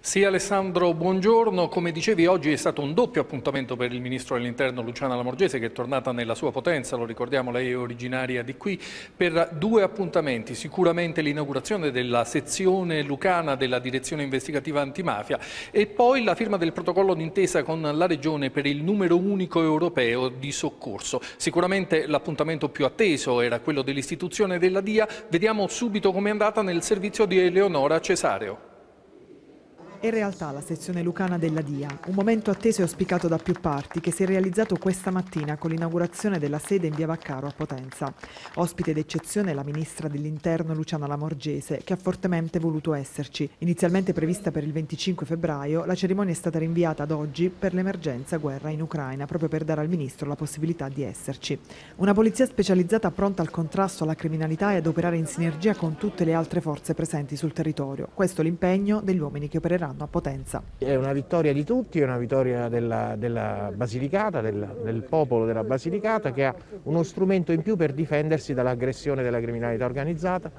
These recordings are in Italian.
Sì Alessandro, buongiorno. Come dicevi oggi è stato un doppio appuntamento per il Ministro dell'Interno Luciana Lamorgese che è tornata nella sua potenza, lo ricordiamo lei è originaria di qui, per due appuntamenti. Sicuramente l'inaugurazione della sezione lucana della Direzione Investigativa Antimafia e poi la firma del protocollo d'intesa con la Regione per il numero unico europeo di soccorso. Sicuramente l'appuntamento più atteso era quello dell'istituzione della DIA. Vediamo subito com'è andata nel servizio di Eleonora Cesareo. In realtà la sezione lucana della DIA, un momento atteso e auspicato da più parti che si è realizzato questa mattina con l'inaugurazione della sede in via Vaccaro a Potenza. Ospite d'eccezione la ministra dell'Interno Luciana Lamorgese, che ha fortemente voluto esserci. Inizialmente prevista per il 25 febbraio, la cerimonia è stata rinviata ad oggi per l'emergenza guerra in Ucraina, proprio per dare al ministro la possibilità di esserci. Una polizia specializzata pronta al contrasto alla criminalità e ad operare in sinergia con tutte le altre forze presenti sul territorio. Questo l'impegno degli uomini che opereranno a Potenza. È una vittoria di tutti, è una vittoria della, della Basilicata, del, del, popolo della Basilicata che ha uno strumento in più per difendersi dall'aggressione della criminalità organizzata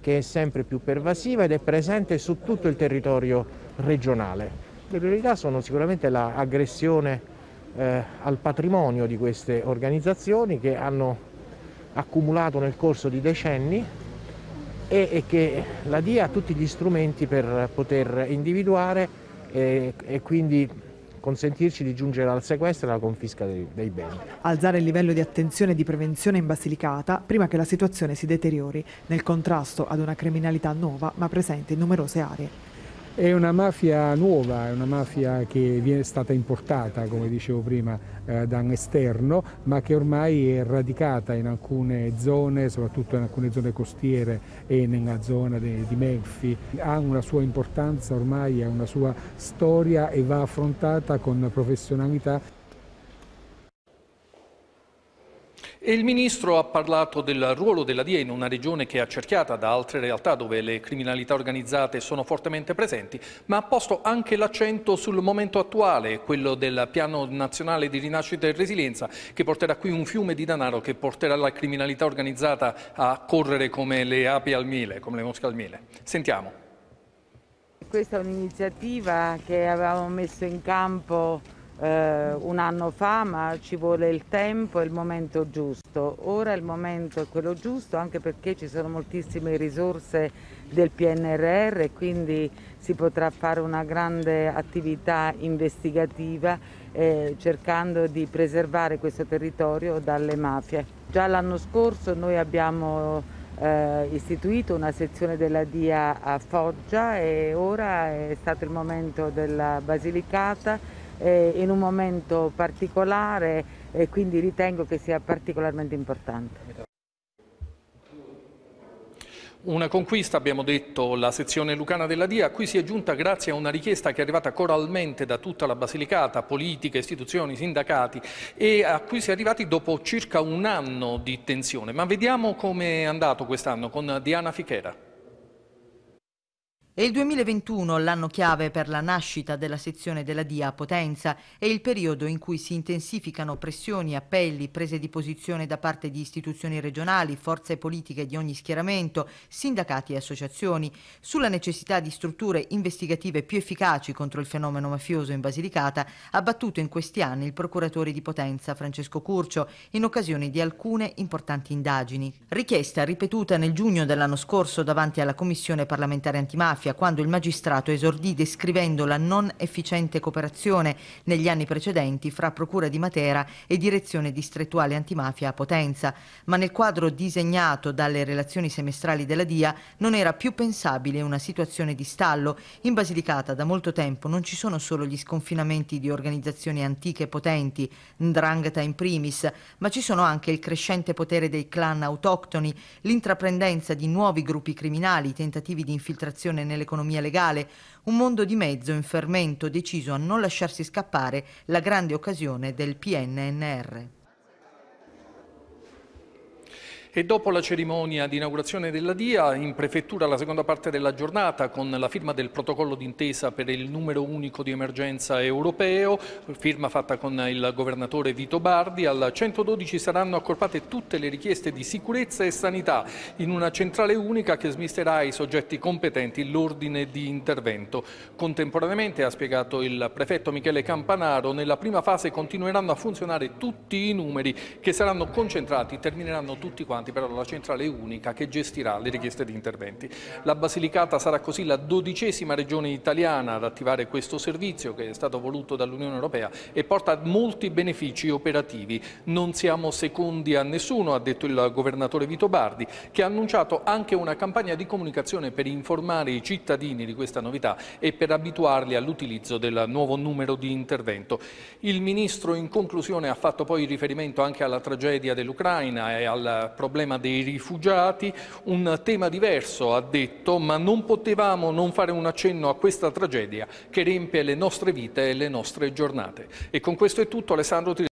che è sempre più pervasiva ed è presente su tutto il territorio regionale. Le priorità sono sicuramente l'aggressione eh, al patrimonio di queste organizzazioni che hanno accumulato nel corso di decenni e, e che la DIA ha tutti gli strumenti per poter individuare e, e quindi consentirci di giungere al sequestro e alla confisca dei, dei, beni. Alzare il livello di attenzione e di prevenzione in Basilicata prima che la situazione si deteriori nel contrasto ad una criminalità nuova ma presente in numerose aree. È una mafia nuova, è una mafia che viene stata importata, come dicevo prima, eh, da un esterno, ma che ormai è radicata in alcune zone, soprattutto in alcune zone costiere e nella zona de, di Melfi. Ha una sua importanza ormai, ha una sua storia e va affrontata con professionalità E il Ministro ha parlato del ruolo della DIA in una regione che è accerchiata da altre realtà dove le criminalità organizzate sono fortemente presenti, ma ha posto anche l'accento sul momento attuale, quello del Piano Nazionale di Rinascita e Resilienza, che porterà qui un fiume di denaro che porterà la criminalità organizzata a correre come le api al miele, come le mosche al miele. Sentiamo. Questa è un'iniziativa che avevamo messo in campo eh, un anno fa, ma ci vuole il tempo e il momento giusto. Ora il momento è quello giusto anche perché ci sono moltissime risorse del PNRR e quindi si potrà fare una grande attività investigativa eh, cercando di preservare questo territorio dalle mafie. Già l'anno scorso noi abbiamo eh, istituito una sezione della DIA a Foggia e ora è stato il momento della Basilicata eh, in un momento particolare e quindi ritengo che sia particolarmente importante. Una conquista, abbiamo detto, la sezione lucana della DIA, a cui si è giunta grazie a una richiesta che è arrivata coralmente da tutta la Basilicata, politiche, istituzioni, sindacati e a cui si è arrivati dopo circa un anno di tensione. Ma vediamo come è andato quest'anno con Diana Fichera. È il 2021 l'anno chiave per la nascita della sezione della DIA a Potenza e il periodo in cui si intensificano pressioni, appelli, prese di posizione da parte di istituzioni regionali, forze politiche di ogni schieramento, sindacati e associazioni sulla necessità di strutture investigative più efficaci contro il fenomeno mafioso in Basilicata ha battuto in questi anni il procuratore di Potenza Francesco Curcio in occasione di alcune importanti indagini. Richiesta ripetuta nel giugno dell'anno scorso davanti alla Commissione parlamentare antimafia antimafia quando il magistrato esordì descrivendo la non efficiente cooperazione negli anni precedenti fra Procura di Matera e Direzione distrettuale antimafia a Potenza, ma nel quadro disegnato dalle relazioni semestrali della DIA non era più pensabile una situazione di stallo. In Basilicata da molto tempo non ci sono solo gli sconfinamenti di organizzazioni antiche e potenti, Ndrangheta in primis, ma ci sono anche il crescente potere dei clan autoctoni, l'intraprendenza di nuovi gruppi criminali, tentativi di infiltrazione nel nell'economia legale, un mondo di mezzo in fermento deciso a non lasciarsi scappare la grande occasione del PNNR. E dopo la cerimonia di inaugurazione della DIA, in prefettura la seconda parte della giornata con la firma del protocollo d'intesa per il numero unico di emergenza europeo, firma fatta con il governatore Vito Bardi, al 112 saranno accorpate tutte le richieste di sicurezza e sanità in una centrale unica che smisterà ai soggetti competenti l'ordine di intervento. Contemporaneamente, ha spiegato il prefetto Michele Campanaro, nella prima fase continueranno a funzionare tutti i numeri che saranno concentrati, termineranno tutti quanti importanti, però la centrale unica che gestirà le richieste di interventi. La Basilicata sarà così la dodicesima regione italiana ad attivare questo servizio che è stato voluto dall'Unione Europea e porta molti benefici operativi. Non siamo secondi a nessuno, ha detto il governatore Vito Bardi, che ha annunciato anche una campagna di comunicazione per informare i cittadini di questa novità e per abituarli all'utilizzo del nuovo numero di intervento. Il Ministro in conclusione ha fatto poi riferimento anche alla tragedia dell'Ucraina e al problema problema dei rifugiati, un tema diverso, ha detto, ma non potevamo non fare un accenno a questa tragedia che riempie le nostre vite e le nostre giornate. E con questo è tutto, Alessandro.